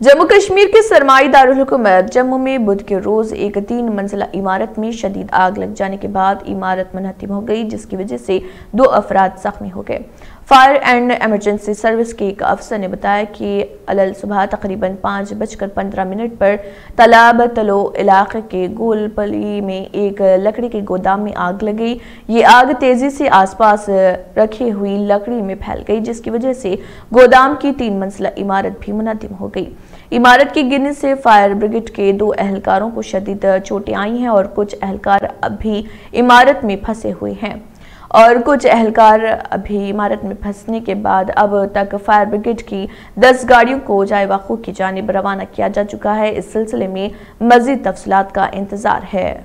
جموں کشمیر کے سرمائی دارالحکومت جموں میں بدھ کے روز ایک تین منزلہ عمارت میں شدید آگ لگ جانے کے بعد عمارت منہتم ہو گئی، جس کی وجہ سے دو افراد زخمی ہو گئے۔ فائر اینڈ ایمرجنسی سروس کے ایک افسر نے بتایا کہ علل صبح تقریباً پانچ بج کر پندرہ منٹ پر تالاب تلو علاقے کے گول پلی میں ایک لکڑی کے گودام میں آگ لگی۔ یہ آگ تیزی سے آس پاس رکھی ہوئی لکڑی میں پھیل گئی، جس کی وجہ سے گودام کی تین منزلہ عمارت بھی منہدم ہو گئی۔ عمارت کی گرنے سے فائر بریگیڈ کے دو اہلکاروں کو شدید چوٹیں آئی ہیں اور کچھ اہلکار اب بھی عمارت میں پھنسے ہوئے ہیں۔ اور کچھ اہلکار ابھی عمارت میں پھنسنے کے بعد اب تک فائر بریگیڈ کی دس گاڑیوں کو جائے واقع کی جانب روانہ کیا جا چکا ہے۔ اس سلسلے میں مزید تفصیلات کا انتظار ہے۔